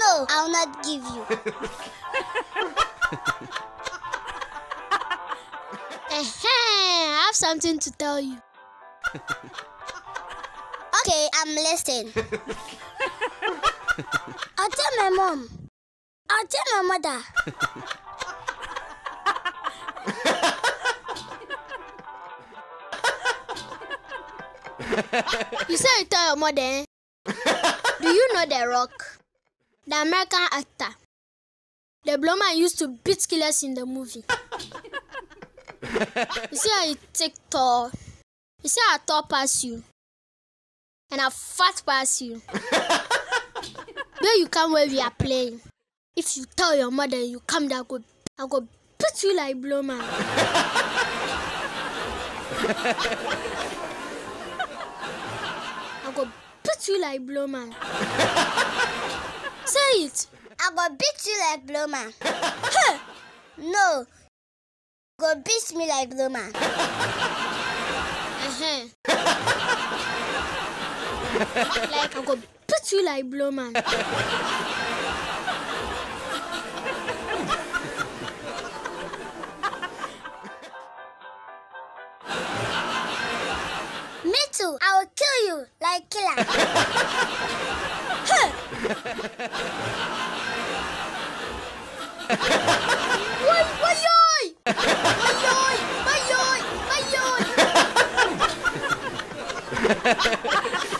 No, I'll not give you. I have something to tell you. Okay, I'm listening. I'll tell my mom. I'll tell my mother. you say you tell your mother. eh? Do you know The Rock? The American actor. The blow man used to beat killers in the movie. you see how you take tall. You see how tall pass you. And I fat pass you. where you come where we are playing. If you tell your mother you come there, I go, I go beat you like blow man. I go beat you like blow man. Say it. I go beat you like blow man. No. Go beat me like blow man. Uh-huh. like I go beat you like blow man. Me too. I will kill you like killer. Why, why, yoy? Why, yoy? Why, yoy? Why, yoy?